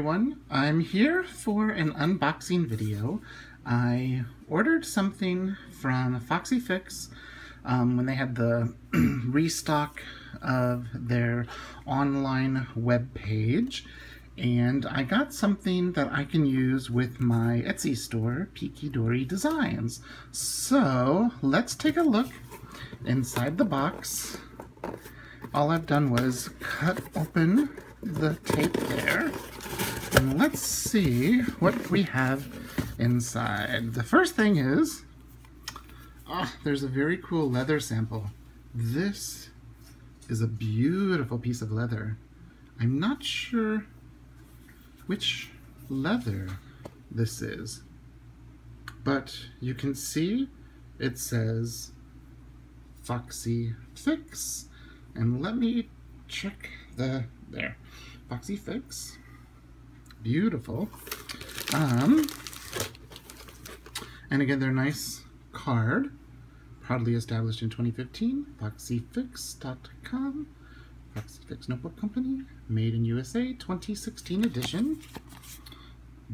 Everyone, I'm here for an unboxing video. I ordered something from Foxy Fix um, when they had the restock of their online web page and I got something that I can use with my Etsy store, Peke Dori Designs. So let's take a look inside the box. All I've done was cut open the tape there. Let's see what we have inside. The first thing is, ah, there's a very cool leather sample. This is a beautiful piece of leather. I'm not sure which leather this is, but you can see it says Foxy Fix. And let me check the, there, Foxy Fix. Beautiful. Um, and again, they're nice card. Proudly established in 2015, foxyfix.com. FoxyFix Notebook Company, made in USA, 2016 edition.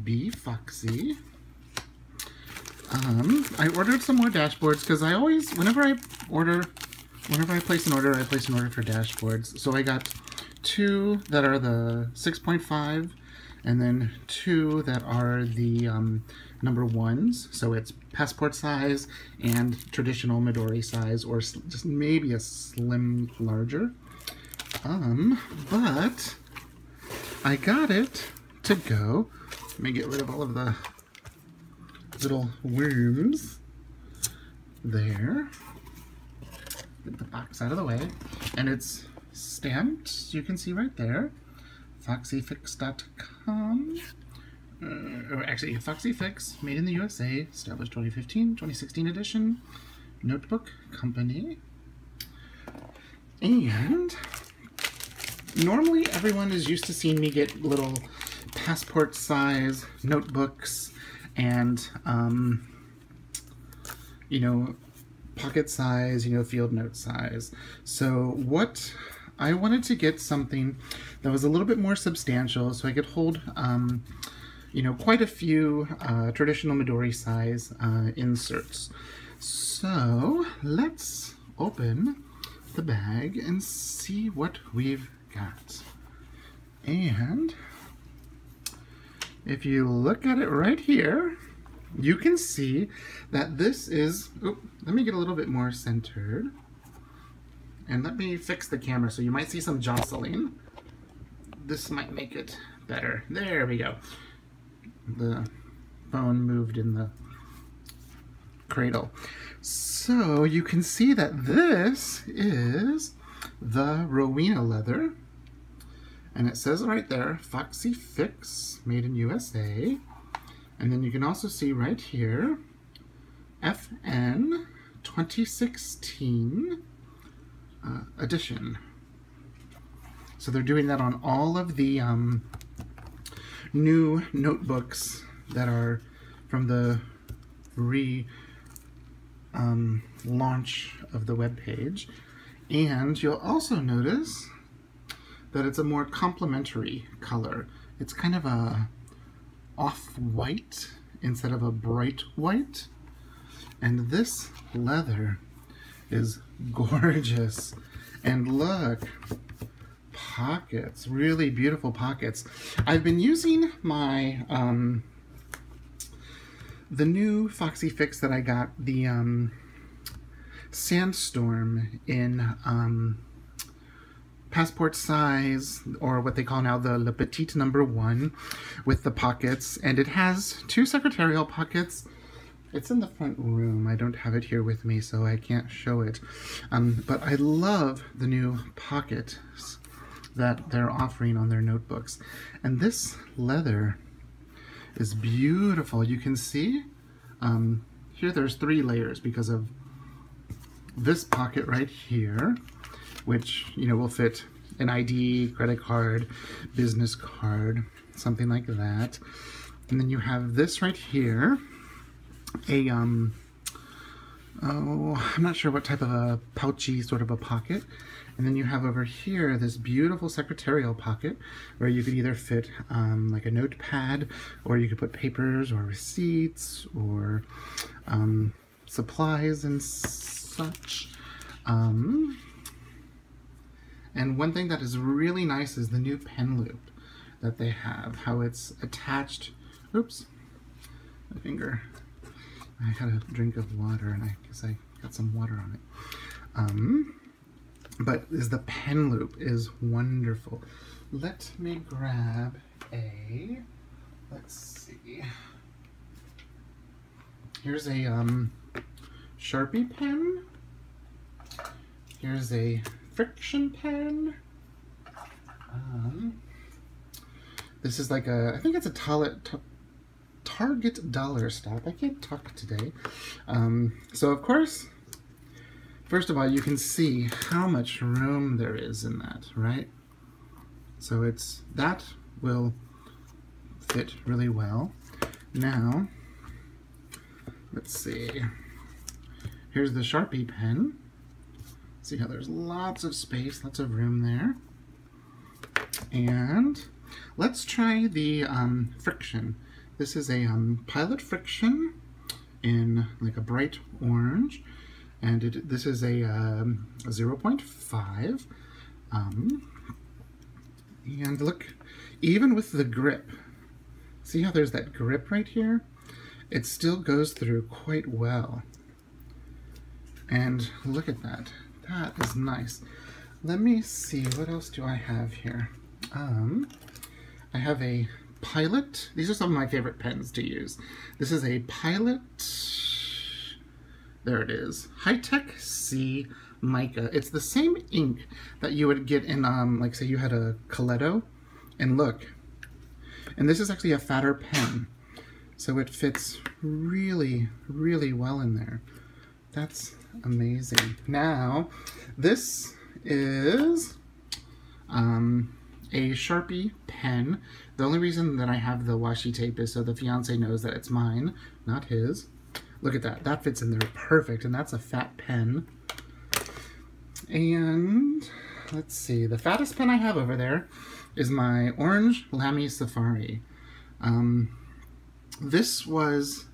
Be Foxy. Um, I ordered some more dashboards because I always, whenever I order, whenever I place an order, I place an order for dashboards. So I got two that are the 6.5 and then two that are the um, number ones. So it's passport size and traditional Midori size or just maybe a slim larger. Um, but I got it to go. Let me get rid of all of the little worms there. Get the box out of the way. And it's stamped, you can see right there. Foxyfix.com. Uh, or actually, Foxyfix, made in the USA, established 2015, 2016 edition, notebook company. And normally everyone is used to seeing me get little passport size notebooks and, um, you know, pocket size, you know, field note size. So what I wanted to get something that was a little bit more substantial so I could hold, um, you know, quite a few uh, traditional Midori size uh, inserts. So let's open the bag and see what we've got. And if you look at it right here, you can see that this is, oh, let me get a little bit more centered. And let me fix the camera so you might see some jostling. This might make it better. There we go. The phone moved in the cradle. So you can see that this is the Rowena leather. And it says right there, Foxy Fix, made in USA. And then you can also see right here, FN 2016 uh, edition. So they're doing that on all of the um, new notebooks that are from the re um, launch of the web page. And you'll also notice that it's a more complementary color. It's kind of a off-white instead of a bright white. And this leather is gorgeous. And look, pockets, really beautiful pockets. I've been using my, um, the new Foxy Fix that I got, the um, Sandstorm in um, passport size, or what they call now the Le Petit number one, with the pockets. And it has two secretarial pockets. It's in the front room. I don't have it here with me, so I can't show it. Um, but I love the new pockets that they're offering on their notebooks. And this leather is beautiful. You can see um, here there's three layers because of this pocket right here which, you know, will fit an ID, credit card, business card, something like that. And then you have this right here, a, um, oh, I'm not sure what type of a pouchy sort of a pocket. And then you have over here this beautiful secretarial pocket where you could either fit um, like a notepad or you could put papers or receipts or um, supplies and such. Um, and one thing that is really nice is the new pen loop that they have, how it's attached. Oops, my finger. I had a drink of water and I guess I got some water on it. Um, but is the pen loop is wonderful. Let me grab a, let's see. Here's a um, Sharpie pen. Here's a friction pen. Um, this is like a, I think it's a Target dollar stop. I can't talk today. Um, so of course, first of all, you can see how much room there is in that, right? So it's, that will fit really well. Now, let's see. Here's the Sharpie pen. See how there's lots of space, lots of room there. And let's try the um, friction. This is a um, Pilot Friction in like a bright orange. And it, this is a, um, a 0.5. Um, and look, even with the grip, see how there's that grip right here? It still goes through quite well. And look at that. That is nice. Let me see, what else do I have here? Um, I have a Pilot. These are some of my favorite pens to use. This is a Pilot, there it is, Hi-Tec C Maica. It's the same ink that you would get in, um, like say you had a Coleto, and look, and this is actually a fatter pen, so it fits really, really well in there. That's amazing. Now, this is um, a Sharpie pen. The only reason that I have the washi tape is so the fiance knows that it's mine, not his. Look at that. That fits in there perfect, and that's a fat pen. And let's see, the fattest pen I have over there is my orange Lamy Safari. Um, this was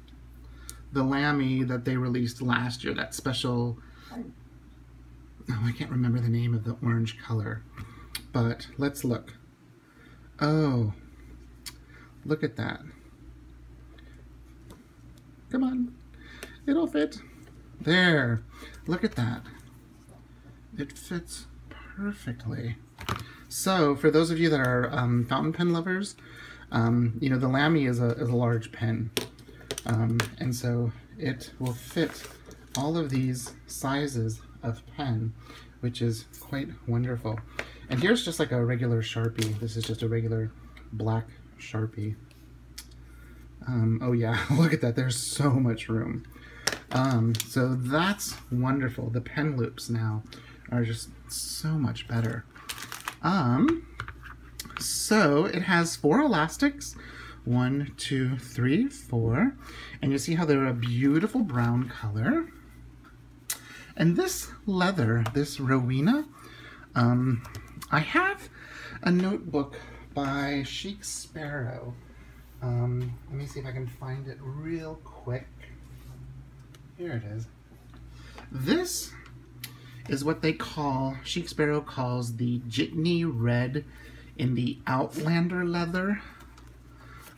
the Lamy that they released last year, that special, oh, I can't remember the name of the orange color, but let's look. Oh, look at that. Come on, it'll fit. There, look at that. It fits perfectly. So, for those of you that are um, fountain pen lovers, um, you know, the Lamy is a, is a large pen. Um, and so it will fit all of these sizes of pen, which is quite wonderful. And here's just like a regular Sharpie. This is just a regular black Sharpie. Um, oh yeah, look at that. There's so much room. Um, so that's wonderful. The pen loops now are just so much better. Um, so it has four elastics, one, two, three, four. And you see how they're a beautiful brown color. And this leather, this Rowena, um, I have a notebook by Chic Sparrow. Um, let me see if I can find it real quick. Here it is. This is what they call, Chic Sparrow calls the Jitney Red in the Outlander leather.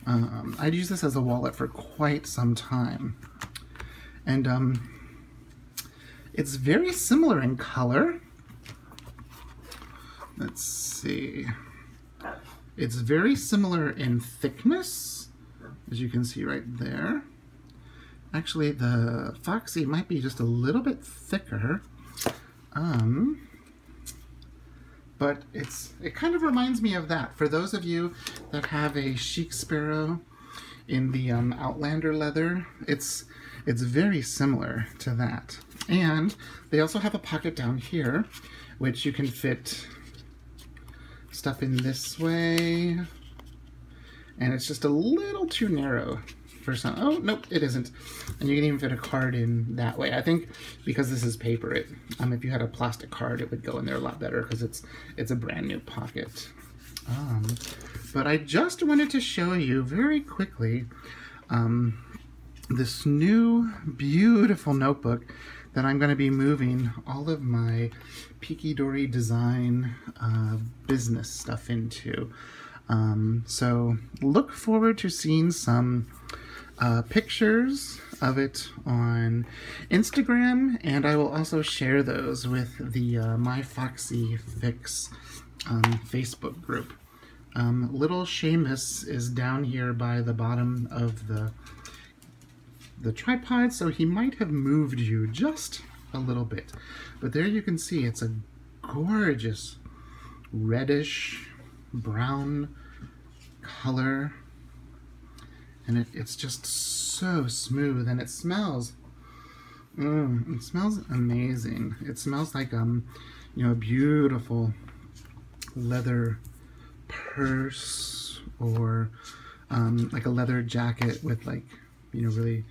Um, I'd use this as a wallet for quite some time. And um, it's very similar in color. Let's see. It's very similar in thickness, as you can see right there. Actually, the Foxy might be just a little bit thicker. Um, but it's it kind of reminds me of that. For those of you that have a Chic Sparrow in the um, Outlander leather, it's it's very similar to that. And they also have a pocket down here, which you can fit stuff in this way. And it's just a little too narrow for some. Oh, nope, it isn't. And you can even fit a card in that way. I think because this is paper, it um, if you had a plastic card, it would go in there a lot better because it's it's a brand new pocket. Um, but I just wanted to show you very quickly um, this new beautiful notebook that I'm going to be moving all of my Peke Dori design uh, business stuff into. Um, so look forward to seeing some uh, pictures of it on Instagram, and I will also share those with the uh, My Foxy Fix um, Facebook group. Um, little Seamus is down here by the bottom of the the tripod, so he might have moved you just a little bit. But there you can see it's a gorgeous reddish brown color. And it, it's just so smooth and it smells, mm, it smells amazing. It smells like, um, you know, a beautiful leather purse or um, like a leather jacket with like, you know, really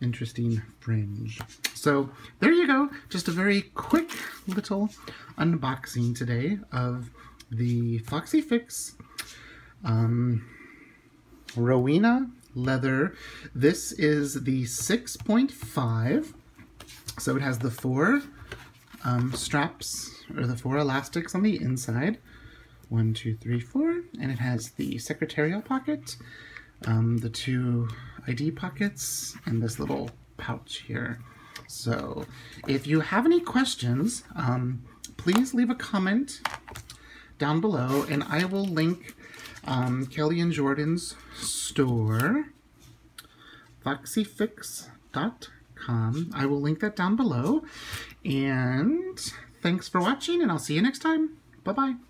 interesting fringe. So there you go. Just a very quick little unboxing today of the Foxy Fix um, Rowena leather. This is the 6.5. So it has the four um, straps or the four elastics on the inside. One, two, three, four. And it has the secretarial pocket, um, the two ID pockets, and this little pouch here. So if you have any questions, um, please leave a comment down below and I will link um, Kelly and Jordan's store, foxyfix.com. I will link that down below. And thanks for watching and I'll see you next time. Bye-bye.